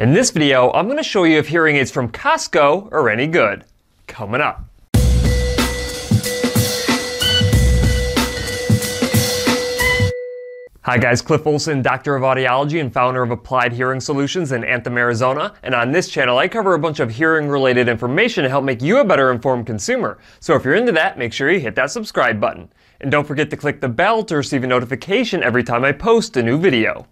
In this video, I'm going to show you if hearing aids from Costco are any good. Coming up. Hi guys, Cliff Olson, Doctor of Audiology and founder of Applied Hearing Solutions in Anthem, Arizona. And on this channel, I cover a bunch of hearing related information to help make you a better informed consumer. So if you're into that, make sure you hit that subscribe button. And don't forget to click the bell to receive a notification every time I post a new video.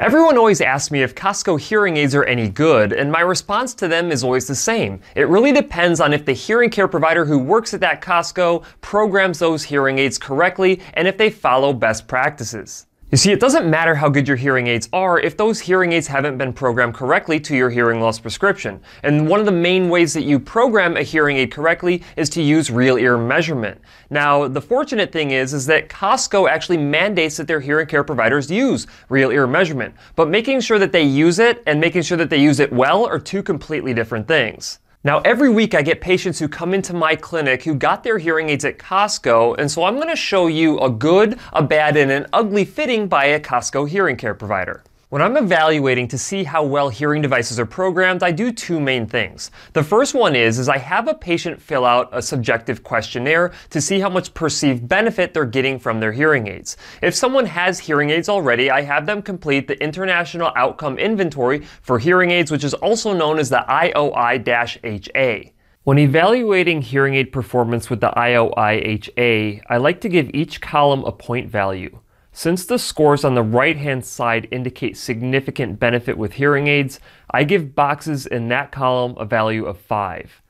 Everyone always asks me if Costco hearing aids are any good, and my response to them is always the same. It really depends on if the hearing care provider who works at that Costco programs those hearing aids correctly and if they follow best practices. You see, it doesn't matter how good your hearing aids are if those hearing aids haven't been programmed correctly to your hearing loss prescription. And one of the main ways that you program a hearing aid correctly is to use real ear measurement. Now, the fortunate thing is, is that Costco actually mandates that their hearing care providers use real ear measurement. But making sure that they use it and making sure that they use it well are two completely different things. Now, every week I get patients who come into my clinic who got their hearing aids at Costco, and so I'm going to show you a good, a bad, and an ugly fitting by a Costco hearing care provider. When I'm evaluating to see how well hearing devices are programmed, I do two main things. The first one is, is I have a patient fill out a subjective questionnaire to see how much perceived benefit they're getting from their hearing aids. If someone has hearing aids already, I have them complete the International Outcome Inventory for Hearing Aids, which is also known as the IOI-HA. When evaluating hearing aid performance with the IOI-HA, I like to give each column a point value. Since the scores on the right hand side indicate significant benefit with hearing aids, I give boxes in that column a value of 5.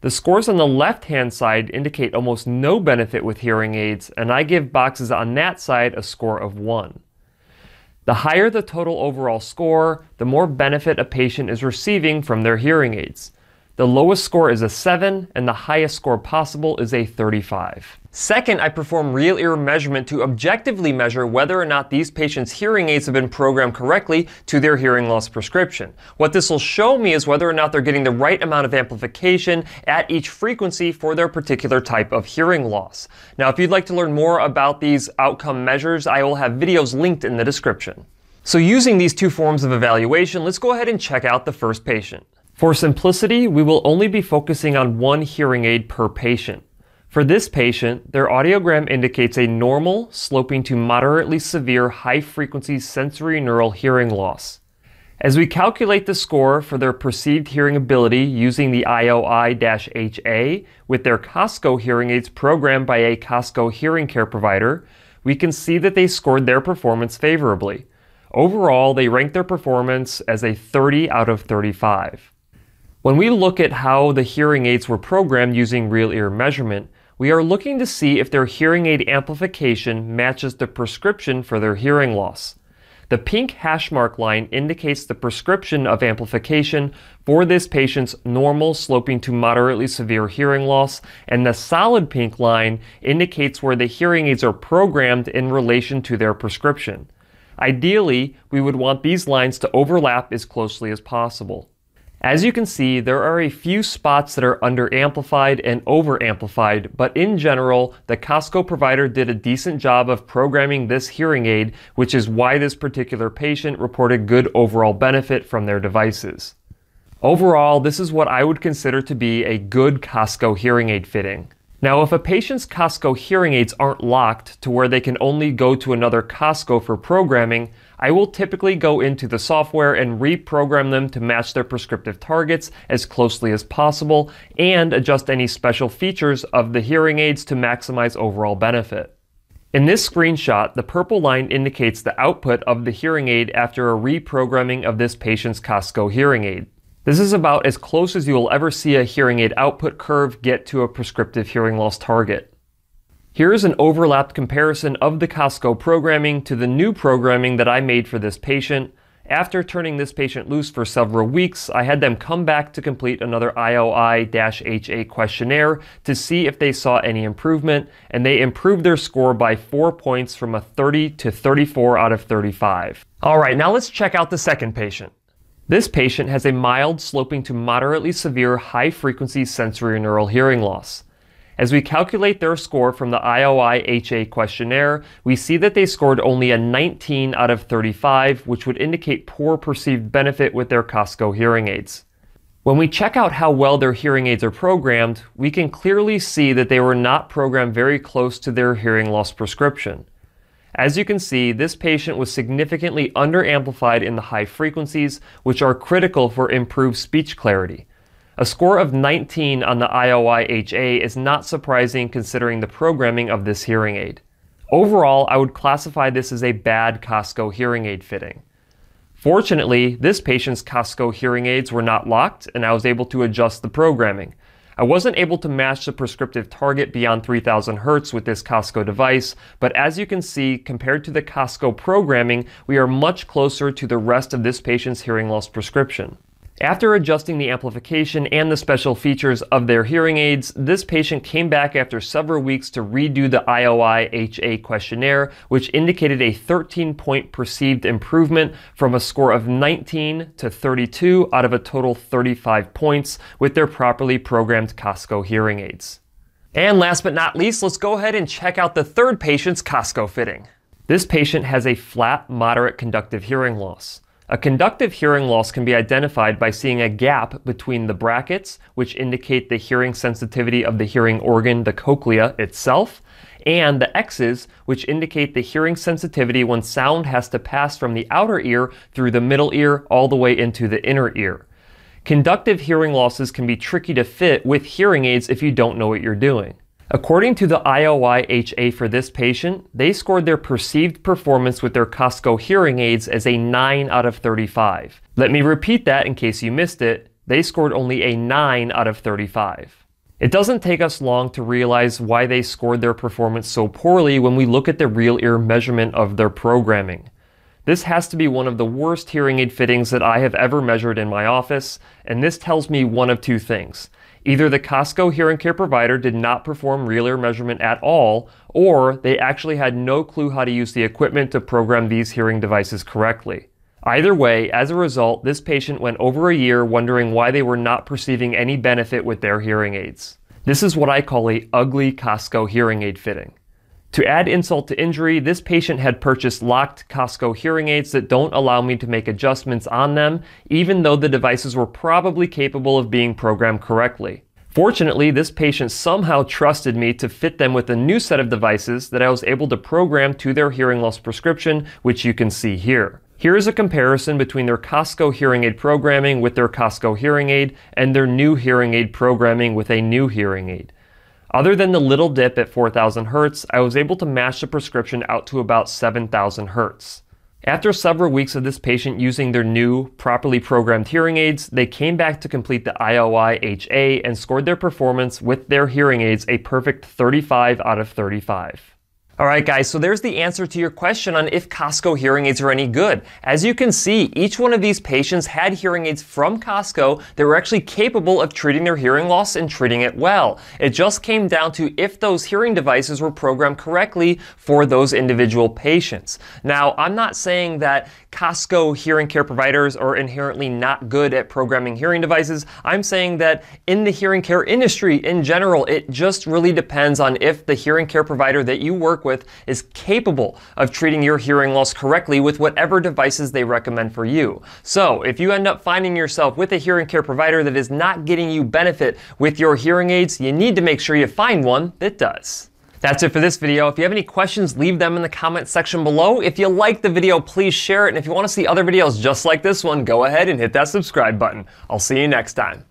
The scores on the left hand side indicate almost no benefit with hearing aids, and I give boxes on that side a score of 1. The higher the total overall score, the more benefit a patient is receiving from their hearing aids. The lowest score is a 7, and the highest score possible is a 35. Second, I perform real ear measurement to objectively measure whether or not these patients' hearing aids have been programmed correctly to their hearing loss prescription. What this will show me is whether or not they're getting the right amount of amplification at each frequency for their particular type of hearing loss. Now, if you'd like to learn more about these outcome measures, I will have videos linked in the description. So using these two forms of evaluation, let's go ahead and check out the first patient. For simplicity, we will only be focusing on one hearing aid per patient. For this patient, their audiogram indicates a normal, sloping to moderately severe high frequency sensory neural hearing loss. As we calculate the score for their perceived hearing ability using the IOI-HA with their Costco hearing aids programmed by a Costco hearing care provider, we can see that they scored their performance favorably. Overall, they ranked their performance as a 30 out of 35. When we look at how the hearing aids were programmed using real ear measurement, we are looking to see if their hearing aid amplification matches the prescription for their hearing loss. The pink hash mark line indicates the prescription of amplification for this patient's normal sloping to moderately severe hearing loss, and the solid pink line indicates where the hearing aids are programmed in relation to their prescription. Ideally, we would want these lines to overlap as closely as possible. As you can see, there are a few spots that are under-amplified and over-amplified, but in general, the Costco provider did a decent job of programming this hearing aid, which is why this particular patient reported good overall benefit from their devices. Overall, this is what I would consider to be a good Costco hearing aid fitting. Now, if a patient's Costco hearing aids aren't locked to where they can only go to another Costco for programming, I will typically go into the software and reprogram them to match their prescriptive targets as closely as possible and adjust any special features of the hearing aids to maximize overall benefit. In this screenshot, the purple line indicates the output of the hearing aid after a reprogramming of this patient's Costco hearing aid. This is about as close as you will ever see a hearing aid output curve get to a prescriptive hearing loss target. Here is an overlapped comparison of the Costco programming to the new programming that I made for this patient. After turning this patient loose for several weeks, I had them come back to complete another IOI-HA questionnaire to see if they saw any improvement, and they improved their score by 4 points from a 30 to 34 out of 35. Alright, now let's check out the second patient. This patient has a mild sloping to moderately severe high frequency sensory neural hearing loss. As we calculate their score from the IOI HA questionnaire, we see that they scored only a 19 out of 35, which would indicate poor perceived benefit with their Costco hearing aids. When we check out how well their hearing aids are programmed, we can clearly see that they were not programmed very close to their hearing loss prescription. As you can see, this patient was significantly underamplified in the high frequencies, which are critical for improved speech clarity. A score of 19 on the IOI-HA is not surprising considering the programming of this hearing aid. Overall, I would classify this as a bad Costco hearing aid fitting. Fortunately, this patient's Costco hearing aids were not locked and I was able to adjust the programming. I wasn't able to match the prescriptive target beyond 3000 Hz with this Costco device, but as you can see, compared to the Costco programming, we are much closer to the rest of this patient's hearing loss prescription. After adjusting the amplification and the special features of their hearing aids, this patient came back after several weeks to redo the IOI-HA questionnaire, which indicated a 13 point perceived improvement from a score of 19 to 32 out of a total 35 points with their properly programmed Costco hearing aids. And last but not least, let's go ahead and check out the third patient's Costco fitting. This patient has a flat, moderate conductive hearing loss. A conductive hearing loss can be identified by seeing a gap between the brackets, which indicate the hearing sensitivity of the hearing organ, the cochlea itself, and the X's, which indicate the hearing sensitivity when sound has to pass from the outer ear through the middle ear all the way into the inner ear. Conductive hearing losses can be tricky to fit with hearing aids if you don't know what you're doing. According to the IOI-HA for this patient, they scored their perceived performance with their Costco hearing aids as a 9 out of 35. Let me repeat that in case you missed it. They scored only a 9 out of 35. It doesn't take us long to realize why they scored their performance so poorly when we look at the real ear measurement of their programming. This has to be one of the worst hearing aid fittings that I have ever measured in my office, and this tells me one of two things. Either the Costco hearing care provider did not perform real ear measurement at all, or they actually had no clue how to use the equipment to program these hearing devices correctly. Either way, as a result, this patient went over a year wondering why they were not perceiving any benefit with their hearing aids. This is what I call a ugly Costco hearing aid fitting. To add insult to injury, this patient had purchased locked Costco hearing aids that don't allow me to make adjustments on them, even though the devices were probably capable of being programmed correctly. Fortunately, this patient somehow trusted me to fit them with a new set of devices that I was able to program to their hearing loss prescription, which you can see here. Here is a comparison between their Costco hearing aid programming with their Costco hearing aid and their new hearing aid programming with a new hearing aid. Other than the little dip at 4000 Hz, I was able to match the prescription out to about 7000 Hz. After several weeks of this patient using their new, properly programmed hearing aids, they came back to complete the IOI-HA and scored their performance with their hearing aids a perfect 35 out of 35. All right, guys, so there's the answer to your question on if Costco hearing aids are any good. As you can see, each one of these patients had hearing aids from Costco that were actually capable of treating their hearing loss and treating it well. It just came down to if those hearing devices were programmed correctly for those individual patients. Now, I'm not saying that Costco hearing care providers are inherently not good at programming hearing devices. I'm saying that in the hearing care industry in general, it just really depends on if the hearing care provider that you work with with is capable of treating your hearing loss correctly with whatever devices they recommend for you. So if you end up finding yourself with a hearing care provider that is not getting you benefit with your hearing aids, you need to make sure you find one that does. That's it for this video. If you have any questions, leave them in the comment section below. If you like the video, please share it. And if you want to see other videos just like this one, go ahead and hit that subscribe button. I'll see you next time.